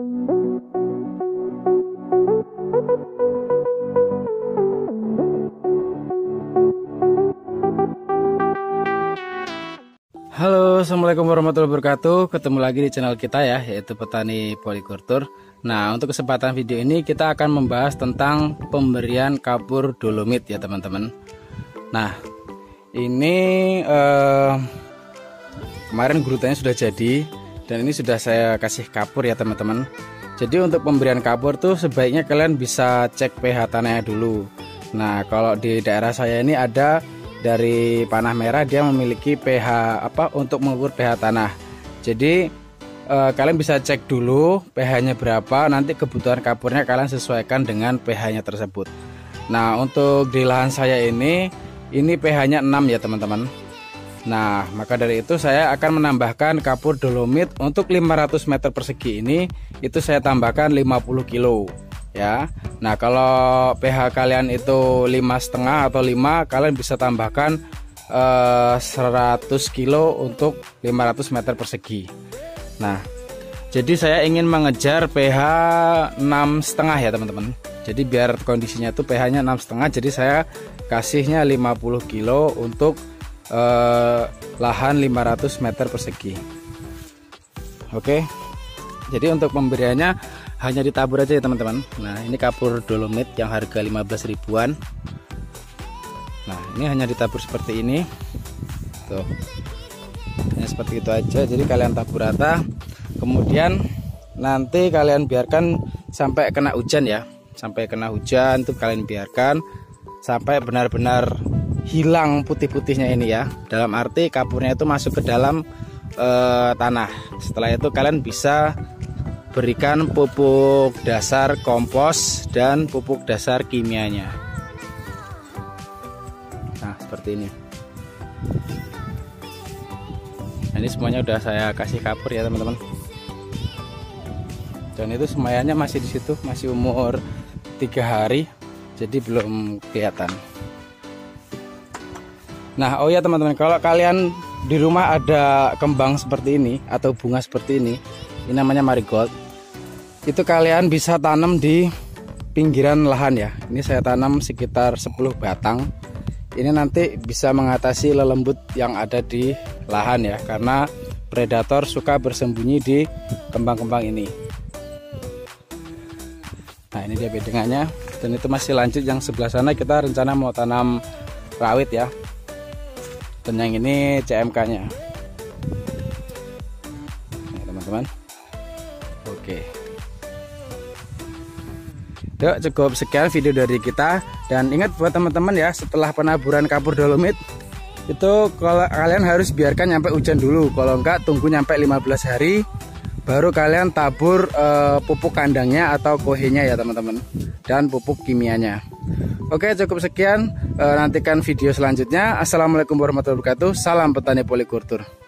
Halo Assalamualaikum warahmatullahi wabarakatuh. Ketemu lagi di channel kita ya Yaitu Petani Polikultur. Nah untuk kesempatan video ini kita akan membahas tentang Pemberian kapur dolomit ya teman-teman. Nah ini eh, Kemarin gurutanya sudah jadi Dan ini sudah saya kasih kapur ya teman-teman Jadi untuk pemberian kapur tuh sebaiknya kalian bisa cek pH tanahnya dulu Nah kalau di daerah saya ini ada dari panah merah dia memiliki pH apa untuk mengukur pH tanah. Jadi eh, kalian bisa cek dulu pH-nya berapa, nanti kebutuhan kapurnya kalian sesuaikan dengan pH-nya tersebut. Nah, untuk di lahan saya ini ini pH-nya 6 ya, teman-teman. Nah, maka dari itu saya akan menambahkan kapur dolomit untuk 500 meter persegi ini itu saya tambahkan 50 kilo ya. Nah, kalau pH kalian itu lima setengah atau 5, kalian bisa tambahkan eh, 100 kilo untuk 500 meter persegi. Nah, jadi saya ingin mengejar pH enam setengah ya teman-teman. Jadi biar kondisinya itu pH-nya enam setengah, jadi saya kasihnya 50 kilo untuk eh, lahan 500 meter persegi. Oke. Jadi untuk pemberiannya hanya ditabur aja ya teman-teman. Nah ini kapur dolomit yang harga 15 ribuan. Nah ini hanya ditabur seperti ini. Tuh. Hanya seperti itu aja. Jadi kalian tabur rata. Kemudian nanti kalian biarkan sampai kena hujan ya. Sampai kena hujan tuh kalian biarkan. Sampai benar-benar hilang putih-putihnya ini ya. Dalam arti kapurnya itu masuk ke dalam e, tanah. Setelah itu kalian bisa berikan pupuk dasar kompos dan pupuk dasar kimianya. Nah seperti ini. Nah, ini semuanya udah saya kasih kapur ya teman-teman. Dan itu semuanya masih di situ masih umur tiga hari jadi belum kelihatan nah oh ya teman-teman kalau kalian di rumah ada kembang seperti ini atau bunga seperti ini ini namanya marigold itu kalian bisa tanam di pinggiran lahan ya. Ini saya tanam sekitar 10 batang. Ini nanti bisa mengatasi lelembut yang ada di lahan ya karena predator suka bersembunyi di kembang-kembang ini. Nah ini dia bedengannya dan itu masih lanjut yang sebelah sana. Kita rencana mau tanam rawit ya dan yang ini CMK nya teman-teman. Oke. Yuk cukup sekian video dari kita. Dan ingat buat teman-teman ya setelah penaburan kapur dolomit itu kalau kalian harus biarkan nyampe hujan dulu. Kalau enggak tunggu nyampe 15 hari baru kalian tabur e, pupuk kandangnya atau kohenya ya teman-teman. Dan pupuk kimianya. Oke cukup sekian. E, nantikan video selanjutnya. Assalamualaikum warahmatullahi wabarakatuh. Salam petani polikultur